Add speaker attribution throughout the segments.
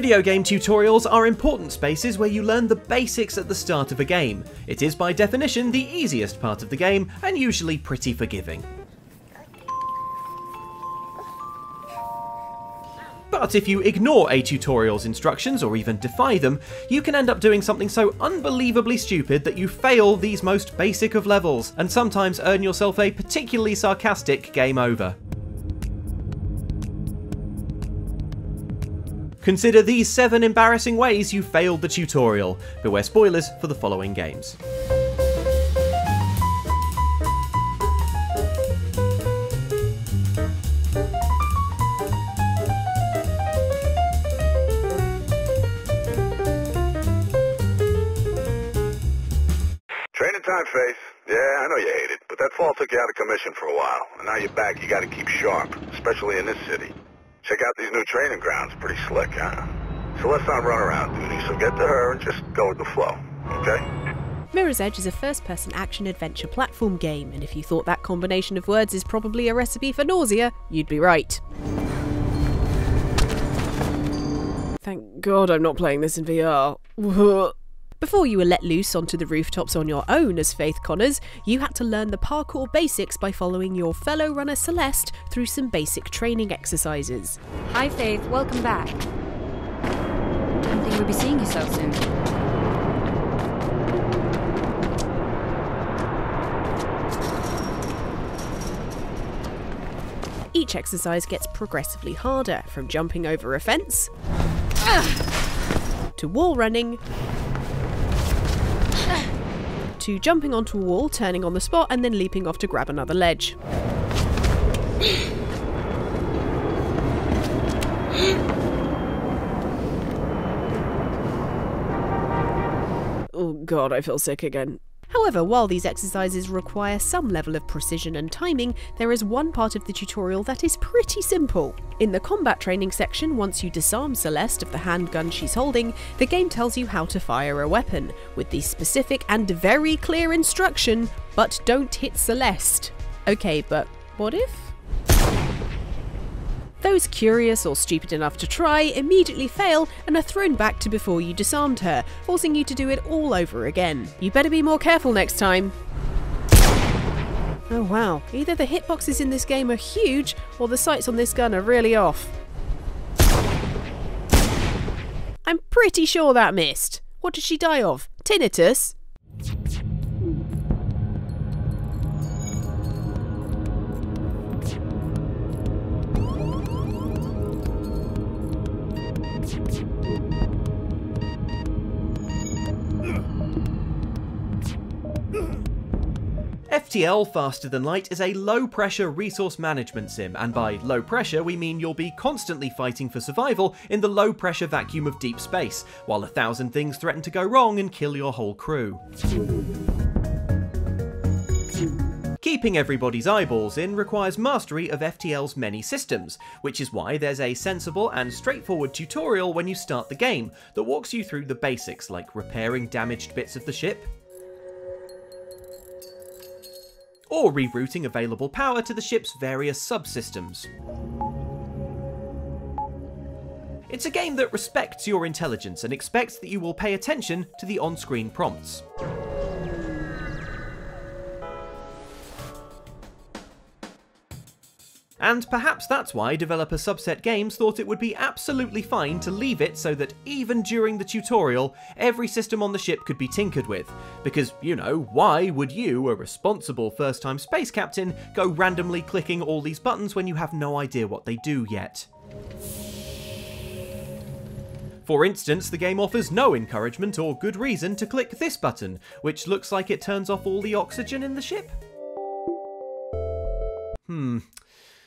Speaker 1: Video game tutorials are important spaces where you learn the basics at the start of a game. It is by definition the easiest part of the game and usually pretty forgiving. But if you ignore a tutorial's instructions or even defy them, you can end up doing something so unbelievably stupid that you fail these most basic of levels, and sometimes earn yourself a particularly sarcastic game over. Consider these 7 embarrassing ways you failed the tutorial. Beware spoilers for the following games.
Speaker 2: Time, Faith. Yeah, I know you hate it, but that fall took you out of commission for a while. And now you're back, you gotta keep sharp, especially in this city. Check out these new training grounds. Pretty slick, huh? So let's not run around duty, so get to her and just go with the flow, okay?
Speaker 3: Mirror's Edge is a first person action adventure platform game, and if you thought that combination of words is probably a recipe for nausea, you'd be right. Thank God I'm not playing this in VR. Before you were let loose onto the rooftops on your own as Faith Connors, you had to learn the parkour basics by following your fellow runner Celeste through some basic training exercises.
Speaker 4: Hi, Faith. Welcome back. Didn't think we'll be seeing you so soon.
Speaker 3: Each exercise gets progressively harder, from jumping over a fence to wall running to jumping onto a wall, turning on the spot, and then leaping off to grab another ledge. Oh god, I feel sick again. However, while these exercises require some level of precision and timing, there is one part of the tutorial that is pretty simple. In the combat training section, once you disarm Celeste of the handgun she's holding, the game tells you how to fire a weapon, with the specific and very clear instruction, but don't hit Celeste. Okay, but what if? Those curious or stupid enough to try immediately fail and are thrown back to before you disarmed her, forcing you to do it all over again. You better be more careful next time. Oh wow, either the hitboxes in this game are huge or the sights on this gun are really off. I'm pretty sure that missed. What did she die of? Tinnitus?
Speaker 1: FTL Faster Than Light is a low pressure resource management sim, and by low pressure we mean you'll be constantly fighting for survival in the low pressure vacuum of deep space, while a thousand things threaten to go wrong and kill your whole crew. Keeping everybody's eyeballs in requires mastery of FTL's many systems, which is why there's a sensible and straightforward tutorial when you start the game that walks you through the basics like repairing damaged bits of the ship, or rerouting available power to the ship's various subsystems. It's a game that respects your intelligence and expects that you will pay attention to the on-screen prompts. And perhaps that's why developer Subset Games thought it would be absolutely fine to leave it so that even during the tutorial, every system on the ship could be tinkered with. Because, you know, why would you, a responsible first time space captain, go randomly clicking all these buttons when you have no idea what they do yet? For instance, the game offers no encouragement or good reason to click this button, which looks like it turns off all the oxygen in the ship. Hmm,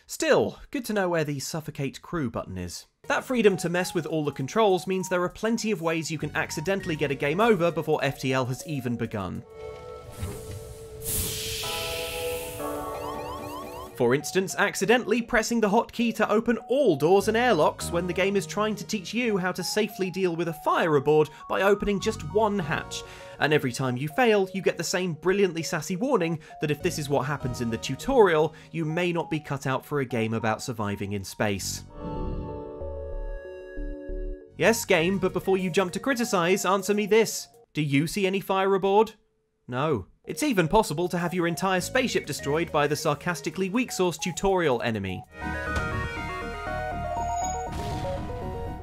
Speaker 1: Still, good to know where the suffocate crew button is. That freedom to mess with all the controls means there are plenty of ways you can accidentally get a game over before FTL has even begun. For instance, accidentally pressing the hotkey to open all doors and airlocks when the game is trying to teach you how to safely deal with a fire aboard by opening just one hatch. And every time you fail, you get the same brilliantly sassy warning that if this is what happens in the tutorial, you may not be cut out for a game about surviving in space. Yes, game, but before you jump to criticise, answer me this. Do you see any fire aboard? No. It's even possible to have your entire spaceship destroyed by the sarcastically weak source tutorial enemy.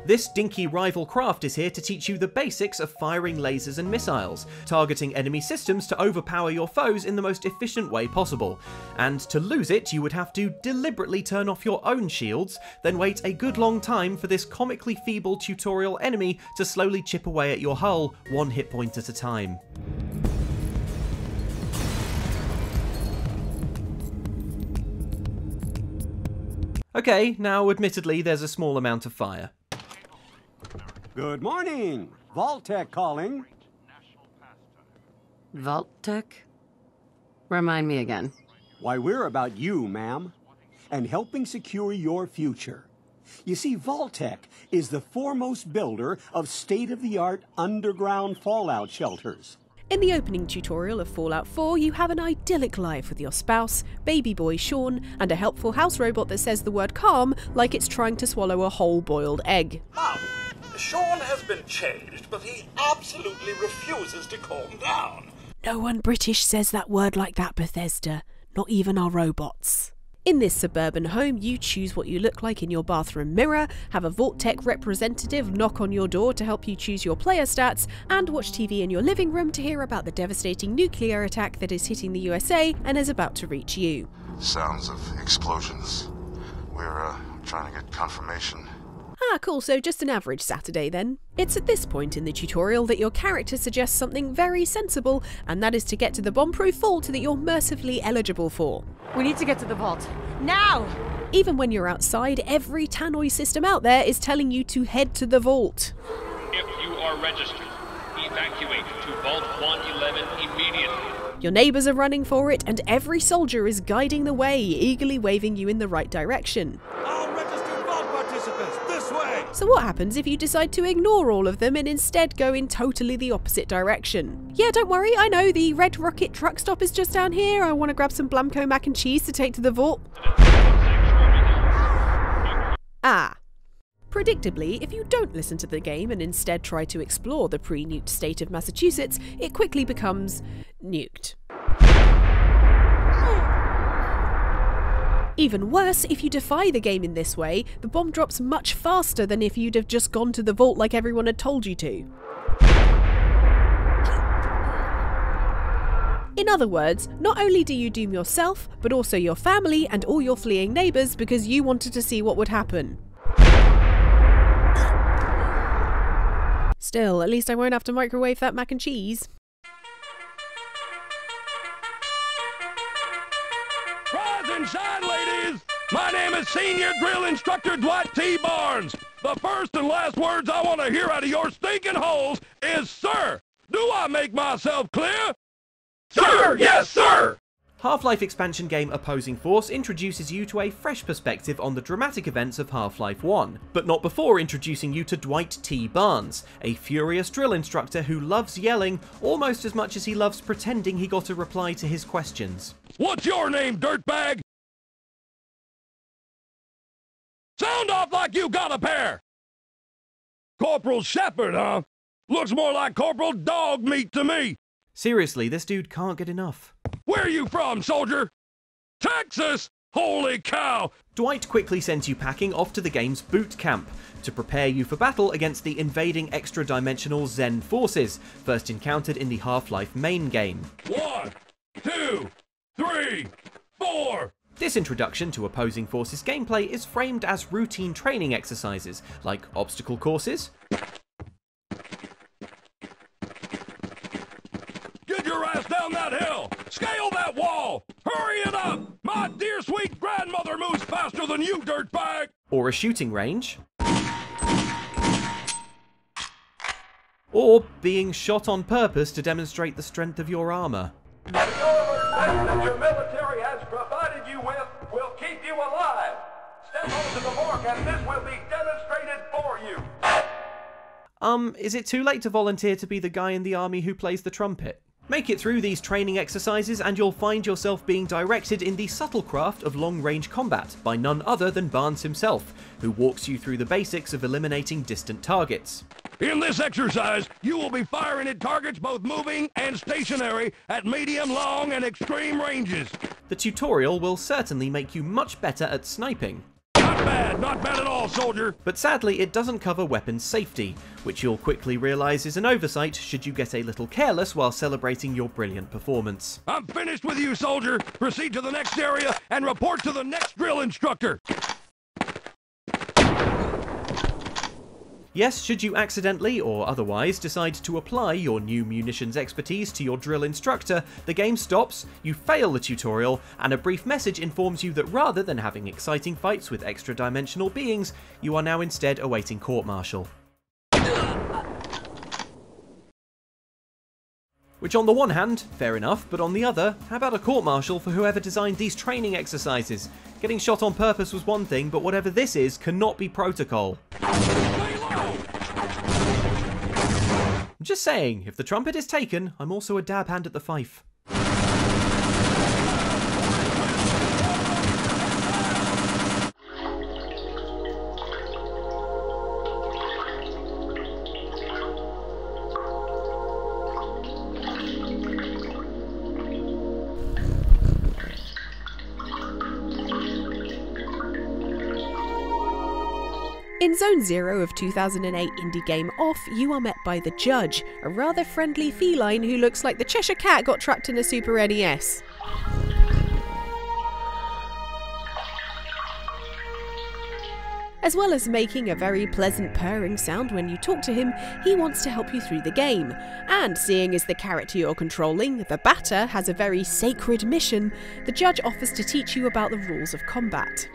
Speaker 1: This dinky rival craft is here to teach you the basics of firing lasers and missiles, targeting enemy systems to overpower your foes in the most efficient way possible. And to lose it, you would have to deliberately turn off your own shields, then wait a good long time for this comically feeble tutorial enemy to slowly chip away at your hull, one hit point at a time. Okay, now admittedly there's a small amount of fire.
Speaker 5: Good morning. Vault-Tec calling.
Speaker 6: Vault-Tec? Remind me again.
Speaker 5: Why, we're about you, ma'am, and helping secure your future. You see, Vault-Tec is the foremost builder of state-of-the-art underground fallout shelters.
Speaker 3: In the opening tutorial of Fallout 4, you have an idyllic life with your spouse, baby boy Shaun, and a helpful house robot that says the word calm like it's trying to swallow a whole boiled egg.
Speaker 7: Mom, Shaun has been changed, but he absolutely refuses to calm down.
Speaker 3: No one British says that word like that, Bethesda. Not even our robots. In this suburban home, you choose what you look like in your bathroom mirror, have a Vault-Tec representative knock on your door to help you choose your player stats, and watch TV in your living room to hear about the devastating nuclear attack that is hitting the USA and is about to reach you.
Speaker 2: Sounds of explosions. We're, uh, trying to get confirmation.
Speaker 3: Ah, cool, so just an average Saturday then. It's at this point in the tutorial that your character suggests something very sensible, and that is to get to the bomb-proof vault that you're mercifully eligible for.
Speaker 4: We need to get to the vault. Now!
Speaker 3: Even when you're outside, every tannoy system out there is telling you to head to the vault.
Speaker 8: If you are registered, evacuate to Vault 111 immediately.
Speaker 3: Your neighbours are running for it, and every soldier is guiding the way, eagerly waving you in the right direction. So, what happens if you decide to ignore all of them and instead go in totally the opposite direction? Yeah, don't worry, I know the Red Rocket truck stop is just down here. I want to grab some Blamco mac and cheese to take to the vault. Ah. Predictably, if you don't listen to the game and instead try to explore the pre nuked state of Massachusetts, it quickly becomes nuked. Even worse, if you defy the game in this way, the bomb drops much faster than if you'd have just gone to the vault like everyone had told you to. In other words, not only do you doom yourself, but also your family and all your fleeing neighbours because you wanted to see what would happen. Still, at least I won't have to microwave that mac and cheese.
Speaker 9: And shine, ladies! My name is Senior Drill Instructor Dwight T. Barnes. The first and last words I want to hear out of your stinking holes is, Sir! Do I make myself clear? Sir! Yes, sir!
Speaker 1: Half-Life expansion game Opposing Force introduces you to a fresh perspective on the dramatic events of Half-Life 1, but not before introducing you to Dwight T. Barnes, a furious drill instructor who loves yelling almost as much as he loves pretending he got a reply to his questions.
Speaker 9: What's your name, dirtbag? Sound off like you got a pair! Corporal Shephard, huh? Looks more like Corporal Dog Meat to me!
Speaker 1: Seriously, this dude can't get enough.
Speaker 9: Where are you from, soldier? Texas! Holy cow!
Speaker 1: Dwight quickly sends you packing off to the game's boot camp to prepare you for battle against the invading extra-dimensional Xen forces, first encountered in the Half-Life main game.
Speaker 9: One, two, three, four!
Speaker 1: This introduction to Opposing Force's gameplay is framed as routine training exercises, like obstacle courses,
Speaker 9: Get your ass down that hill! Scale that wall! Hurry it up! My dear sweet grandmother moves faster than you, dirtbag!
Speaker 1: or a shooting range, or being shot on purpose to demonstrate the strength of your armour.
Speaker 9: your military
Speaker 1: Um, is it too late to volunteer to be the guy in the army who plays the trumpet? Make it through these training exercises and you'll find yourself being directed in the subtle craft of long range combat by none other than Barnes himself, who walks you through the basics of eliminating distant targets.
Speaker 9: In this exercise, you will be firing at targets both moving and stationary at medium, long, and extreme ranges.
Speaker 1: The tutorial will certainly make you much better at sniping,
Speaker 9: Not bad, at all, soldier.
Speaker 1: but sadly it doesn't cover weapons safety, which you'll quickly realise is an oversight should you get a little careless while celebrating your brilliant performance.
Speaker 9: I'm finished with you, soldier. Proceed to the next area and report to the next drill instructor.
Speaker 1: Yes, should you accidentally or otherwise decide to apply your new munitions expertise to your drill instructor, the game stops, you fail the tutorial, and a brief message informs you that rather than having exciting fights with extra dimensional beings, you are now instead awaiting court martial. Which on the one hand, fair enough, but on the other, how about a court martial for whoever designed these training exercises? Getting shot on purpose was one thing, but whatever this is cannot be protocol. I'm just saying, if the trumpet is taken, I'm also a dab hand at the fife.
Speaker 3: Zone Zero of 2008 indie game Off, you are met by the Judge, a rather friendly feline who looks like the Cheshire Cat got trapped in a Super NES. As well as making a very pleasant purring sound when you talk to him, he wants to help you through the game. And seeing as the character you're controlling, the Batter, has a very sacred mission, the judge offers to teach you about the rules of combat.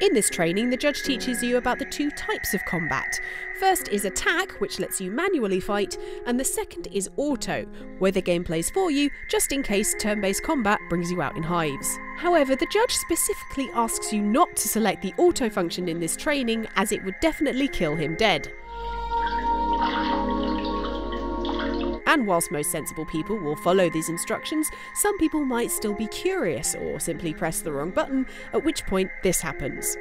Speaker 3: In this training, the judge teaches you about the two types of combat. First is attack, which lets you manually fight, and the second is auto, where the game plays for you just in case turn based combat brings you out in hives. However, the judge specifically asks you not to select the auto function in this training, as it would definitely kill him dead. And whilst most sensible people will follow these instructions, some people might still be curious or simply press the wrong button, at which point this happens.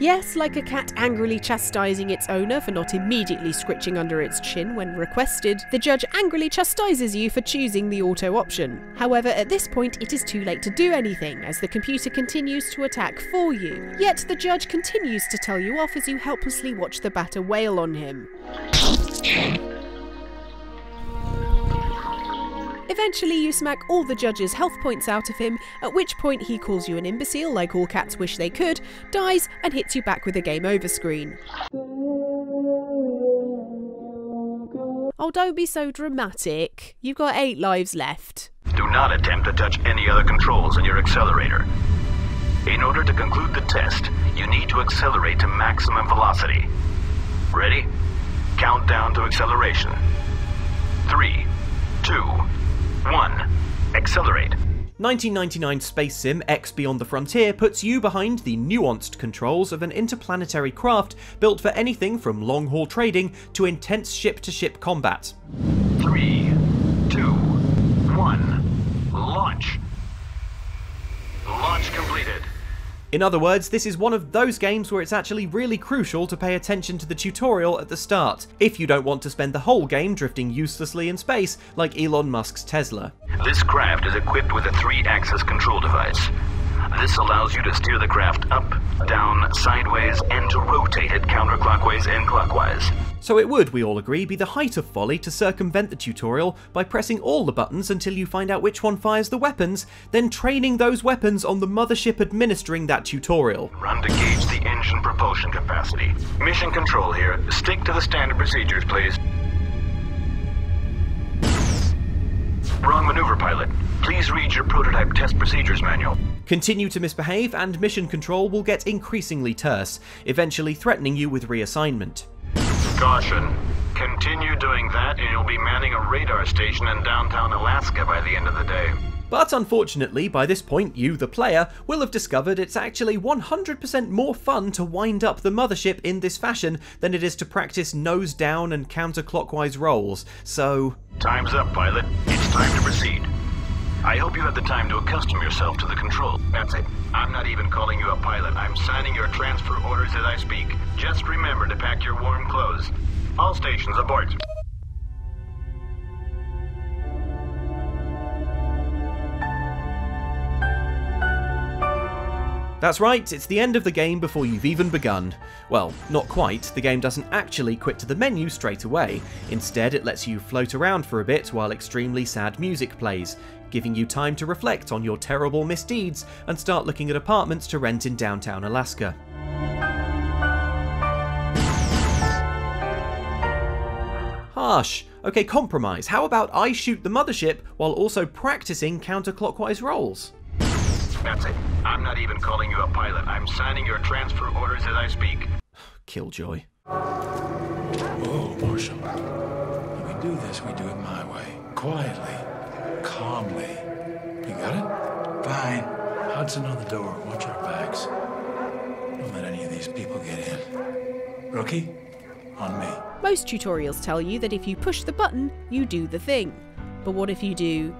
Speaker 3: Yes, like a cat angrily chastising its owner for not immediately scritching under its chin when requested, the judge angrily chastises you for choosing the auto option. However, at this point, it is too late to do anything, as the computer continues to attack for you. Yet the judge continues to tell you off as you helplessly watch the batter wail on him. Eventually, you smack all the judge's health points out of him, at which point he calls you an imbecile like all cats wish they could, dies, and hits you back with a game over screen. Oh, don't be so dramatic. You've got eight lives left.
Speaker 10: Do not attempt to touch any other controls on your accelerator. In order to conclude the test, you need to accelerate to maximum velocity. Ready? Countdown to acceleration. Three, two, one. Accelerate.
Speaker 1: 1999 space sim X Beyond the Frontier puts you behind the nuanced controls of an interplanetary craft built for anything from long haul trading to intense ship to ship combat.
Speaker 10: Three, two, one. Launch. Launch completed.
Speaker 1: In other words, this is one of those games where it's actually really crucial to pay attention to the tutorial at the start, if you don't want to spend the whole game drifting uselessly in space like Elon Musk's Tesla.
Speaker 10: This craft is equipped with a three-axis control device. This allows you to steer the craft up, down, sideways, and to rotate it counterclockwise and clockwise.
Speaker 1: So it would, we all agree, be the height of folly to circumvent the tutorial by pressing all the buttons until you find out which one fires the weapons, then training those weapons on the mothership administering that tutorial.
Speaker 10: Run to gauge the engine propulsion capacity. Mission control here. Stick to the standard procedures, please. Please read your prototype test procedures manual.
Speaker 1: Continue to misbehave, and mission control will get increasingly terse, eventually threatening you with reassignment.
Speaker 10: Caution. Continue doing that, and you'll be manning a radar station in downtown Alaska by the end of the day.
Speaker 1: But unfortunately, by this point, you, the player, will have discovered it's actually 100% more fun to wind up the mothership in this fashion than it is to practice nose down and counterclockwise rolls, so.
Speaker 10: Time's up, pilot. It's time to proceed. I hope you have the time to accustom yourself to the control. That's it. I'm not even calling you a pilot. I'm signing your transfer orders as I speak. Just remember to pack your warm clothes. All stations abort.
Speaker 1: That's right, it's the end of the game before you've even begun. Well, not quite, the game doesn't actually quit to the menu straight away. Instead, it lets you float around for a bit while extremely sad music plays, giving you time to reflect on your terrible misdeeds and start looking at apartments to rent in downtown Alaska. Harsh. Okay, compromise. How about I shoot the mothership while also practicing counterclockwise rolls?
Speaker 10: That's it. I'm not even calling you a pilot. I'm signing your transfer orders as I speak.
Speaker 1: Killjoy.
Speaker 11: Whoa, Marshal. When we do this, we do it my way. Quietly. Calmly. You got it? Fine. Hudson on the door. Watch our backs. Don't let any of these people get in. Rookie, on me.
Speaker 3: Most tutorials tell you that if you push the button, you do the thing. But what if you do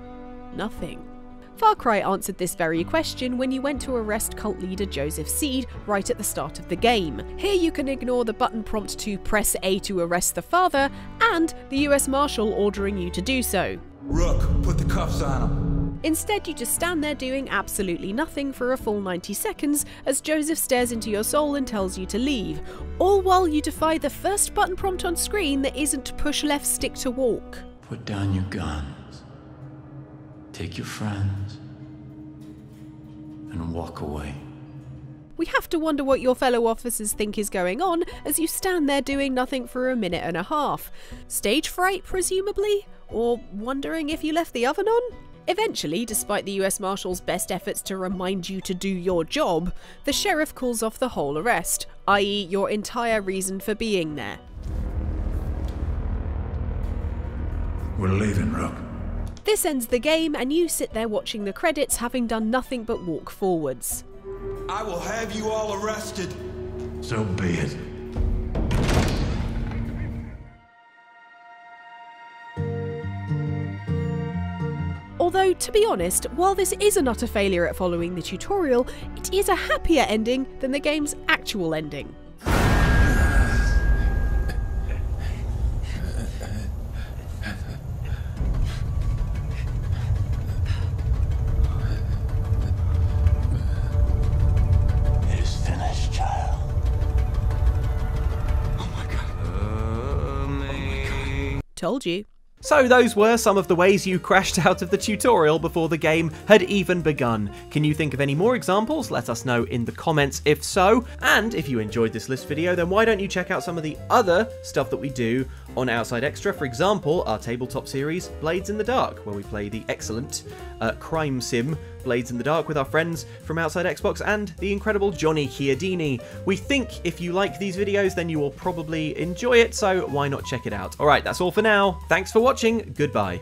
Speaker 3: nothing? Far Cry answered this very question when you went to arrest cult leader Joseph Seed right at the start of the game. Here you can ignore the button prompt to press A to arrest the father, and the US Marshal ordering you to do so.
Speaker 11: Rook, put the cuffs on him.
Speaker 3: Instead, you just stand there doing absolutely nothing for a full 90 seconds as Joseph stares into your soul and tells you to leave, all while you defy the first button prompt on screen that isn't push left stick to walk.
Speaker 11: Put down your guns. Take your friends. And walk away.
Speaker 3: We have to wonder what your fellow officers think is going on as you stand there doing nothing for a minute and a half. Stage fright, presumably? Or wondering if you left the oven on? Eventually, despite the US Marshal's best efforts to remind you to do your job, the sheriff calls off the whole arrest, i.e., your entire reason for being there.
Speaker 11: We're leaving, Rook.
Speaker 3: This ends the game, and you sit there watching the credits having done nothing but walk forwards.
Speaker 11: I will have you all arrested. So be it.
Speaker 3: Although, to be honest, while this is an utter failure at following the tutorial, it is a happier ending than the game's actual ending. Told you.
Speaker 1: So those were some of the ways you crashed out of the tutorial before the game had even begun. Can you think of any more examples? Let us know in the comments if so. And if you enjoyed this list video, then why don't you check out some of the other stuff that we do on Outside Xtra. For example, our tabletop series, Blades in the Dark, where we play the excellent uh, crime sim Blades in the Dark with our friends from Outside Xbox and the incredible Johnny Chiodini. We think if you like these videos, then you will probably enjoy it, so why not check it out? Alright, that's all for now. Thanks for watching. Goodbye.